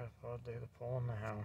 I'll well do the poll now.